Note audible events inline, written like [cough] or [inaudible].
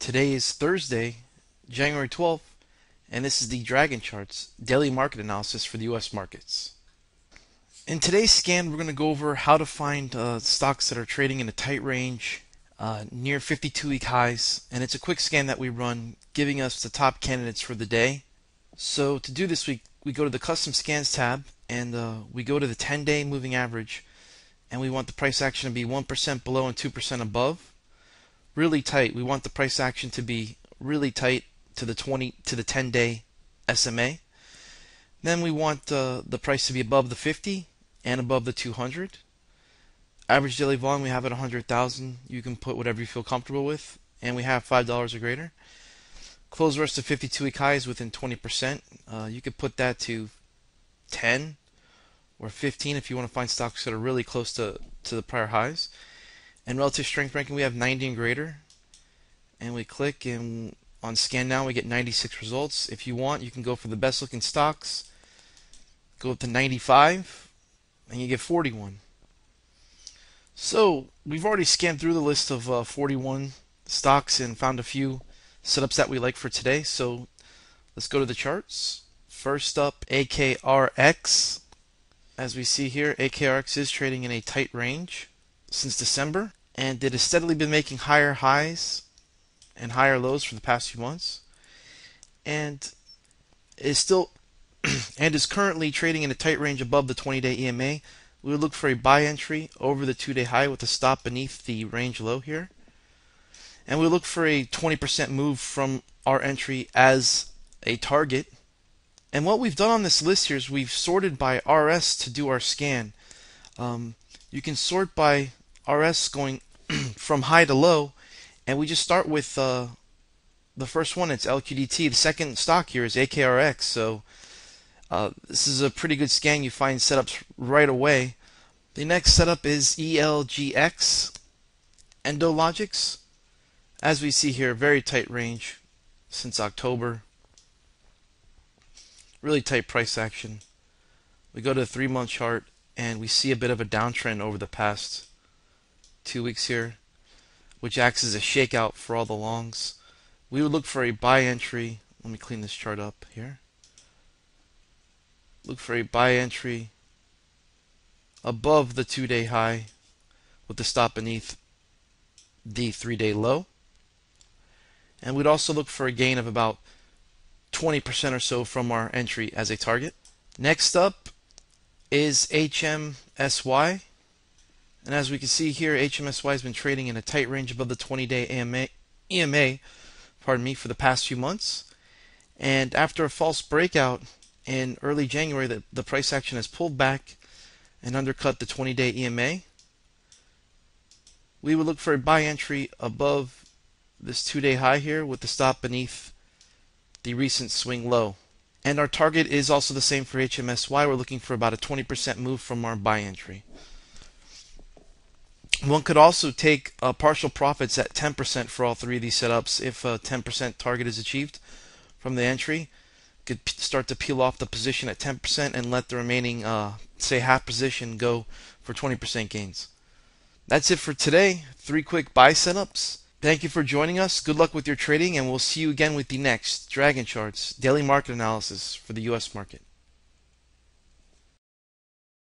Today is Thursday, January 12th, and this is the Dragon Charts daily market analysis for the US markets. In today's scan, we're going to go over how to find uh, stocks that are trading in a tight range uh, near 52 week highs, and it's a quick scan that we run giving us the top candidates for the day. So, to do this, we, we go to the Custom Scans tab and uh, we go to the 10 day moving average, and we want the price action to be 1% below and 2% above really tight. We want the price action to be really tight to the 20 to the 10 day SMA. Then we want uh, the price to be above the 50 and above the 200. Average daily volume we have at 100,000. You can put whatever you feel comfortable with, and we have five dollars or greater. Close rest of 52 week highs within 20%. Uh, you could put that to 10 or 15 if you want to find stocks that are really close to, to the prior highs. And relative strength ranking, we have 90 and greater. And we click and on scan now we get 96 results. If you want, you can go for the best looking stocks. Go up to 95 and you get 41. So we've already scanned through the list of uh, 41 stocks and found a few setups that we like for today. So let's go to the charts. First up, AKRX. As we see here, AKRX is trading in a tight range since December, and it has steadily been making higher highs and higher lows for the past few months, and is still [clears throat] and is currently trading in a tight range above the 20-day EMA. We would look for a buy entry over the two-day high with a stop beneath the range low here, and we look for a 20% move from our entry as a target. And what we've done on this list here is we've sorted by RS to do our scan. Um, you can sort by RS going [clears throat] from high to low, and we just start with uh, the first one. It's LQDT. The second stock here is AKRX. So uh, this is a pretty good scan. You find setups right away. The next setup is ELGX, Endologix. As we see here, very tight range since October. Really tight price action. We go to the three month chart and we see a bit of a downtrend over the past two weeks here, which acts as a shakeout for all the longs. We would look for a buy entry. Let me clean this chart up here. Look for a buy entry above the two day high with the stop beneath the three day low. And we'd also look for a gain of about 20% or so from our entry as a target. Next up is HMSY. And as we can see here, HMSY has been trading in a tight range above the 20-day EMA, EMA, pardon me, for the past few months. And after a false breakout in early January, the, the price action has pulled back and undercut the 20-day EMA. We would look for a buy entry above this two-day high here with the stop beneath the recent swing low. And our target is also the same for HMSY. We're looking for about a 20% move from our buy entry. One could also take uh, partial profits at 10% for all three of these setups if a 10% target is achieved from the entry. Could start to peel off the position at 10% and let the remaining, uh, say, half position go for 20% gains. That's it for today. Three quick buy setups. Thank you for joining us. Good luck with your trading, and we'll see you again with the next Dragon Charts daily market analysis for the U.S. market.